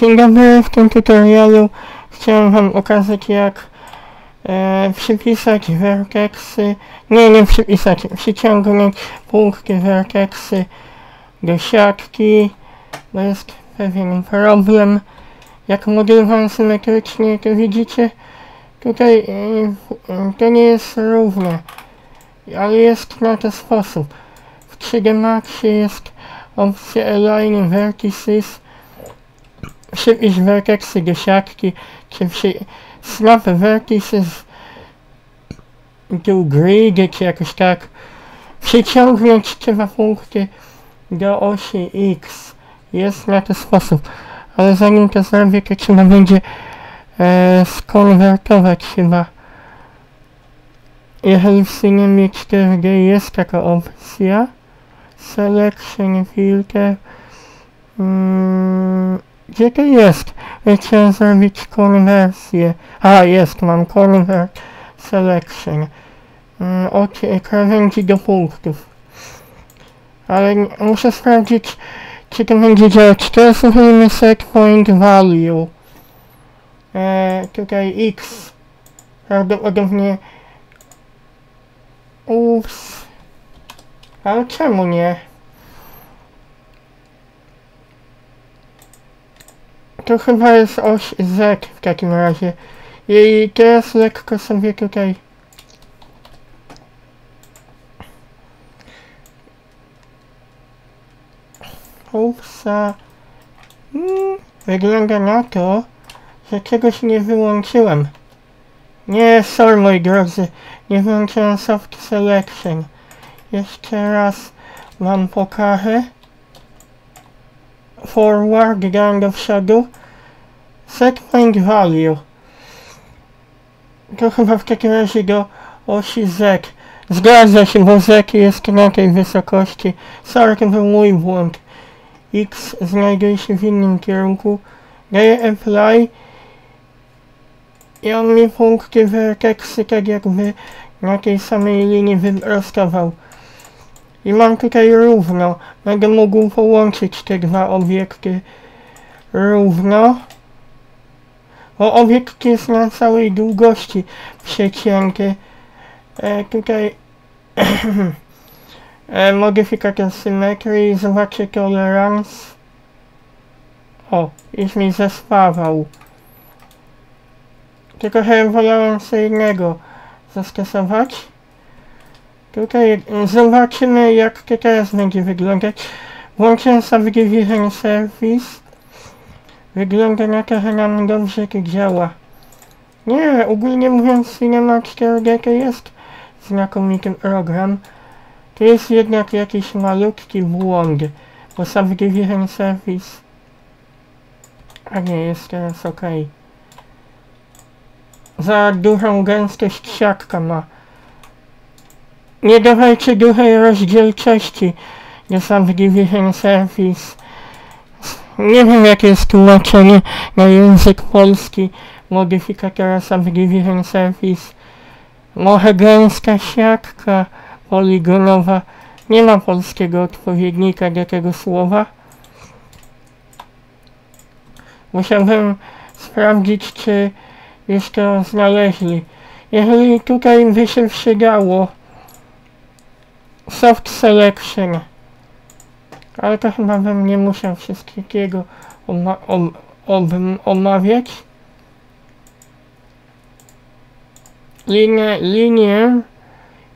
Dzień dobry, w tym tutorialu chciałem wam pokazać jak e, przypisać vertexy, nie, nie przypisać, przyciągnąć punkty vertexy do siatki, bo jest pewien problem. Jak modelowanie symetrycznie, to widzicie, tutaj e, to nie jest równe, ale jest na to sposób. W 3D Maxie jest opcja Align Vertices, przypisz vertexy do siatki, czy przy snap vertices do grid, czy jakoś tak. Przyciągnąć trzeba punkty do osi X. Jest na to sposób. Ale zanim to zrobię, to trzeba będzie e, skonwertować chyba. Jeżeli w Cinemie 4D jest taka opcja, Selection Filter, mm, gdzie to jest? Chciałem zrobić konwersję. A, jest, mam convert selection. Mm, od krawędzi do punktów. Ale muszę sprawdzić, czy to będzie działać. Teraz użyjemy set point value. E, tutaj x. Prawdopodobnie... Ups. Ale czemu nie? To chyba jest oś Z w takim razie. I teraz lekko sobie tutaj... Upsa. Hmm, wygląda na to, że czegoś nie wyłączyłem. Nie, sorry moi drodzy, nie wyłączyłem soft selection. Jeszcze raz wam pokażę. Forward down do przodu. Set point value. To chyba w takim razie do osi Z. Zgadza się, bo Z jest na tej wysokości. Sorry, to był mój błąd. X znajduje się w innym kierunku. Daję apply. I on mi punkty vertexy tak jakby na tej samej linii wyprostował. I mam tutaj równo. Będę mógł połączyć te dwa obiekty równo. Bo obiekt jest na całej długości przecięty. E, tutaj e, modyfikator symetrii, zobaczę tolerance. O, już mi zespawał. Tylko chyba wolałem co innego zastosować. Tutaj zobaczymy jak to teraz będzie wyglądać. Włączę sobie Division Service. Wygląda na to, że nam dobrze to działa. Nie, ogólnie mówiąc Cinema 4D to jest znakomity program. To jest jednak jakiś malutki błąd, bo Subdivision Service... A nie, jest teraz ok. Za dużą gęstość siatka ma. Nie dawajcie dużej rozdzielczości do Subdivision Service. Nie wiem jakie jest tłumaczenie na język polski modyfikatora Subdivision Service. Może gęsta siatka poligonowa. Nie ma polskiego odpowiednika do tego słowa. Musiałbym sprawdzić, czy już to znaleźli. Jeżeli tutaj by się przydało soft selection, ale to chyba bym nie musiał wszystkiego oma om om omawiać. Linię, linię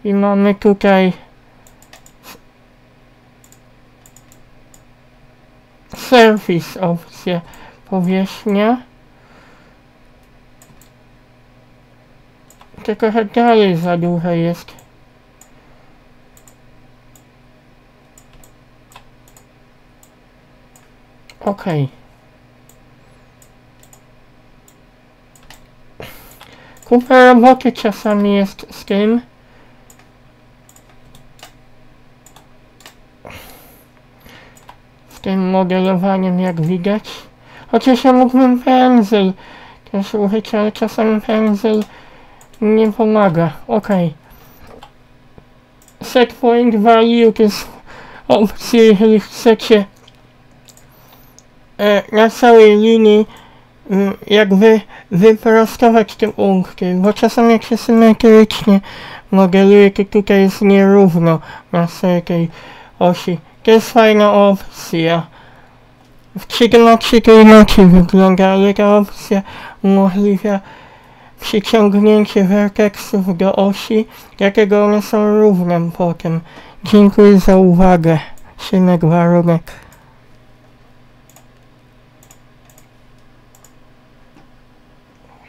i mamy tutaj surface opcję powierzchnia. Tylko że dalej za duże jest. Okej. Kupę roboty czasami jest z tym. Z tym modelowaniem jak widać. Chociaż ja mógłbym pędzel też użyć, ale czasami pędzel nie pomaga. Okej. Set point value to jest opcja, jeżeli chcecie na całej linii mm, jakby wyprostować te punkty, bo czasami jak się symetrycznie modeluje, to tutaj jest nierówno na całej tej osi. To jest fajna opcja. W 3 na 3 to inaczej wygląda, ale ta opcja umożliwia przyciągnięcie werteksów do osi, dlatego one są równe potem. Dziękuję za uwagę. Szymek Warunek.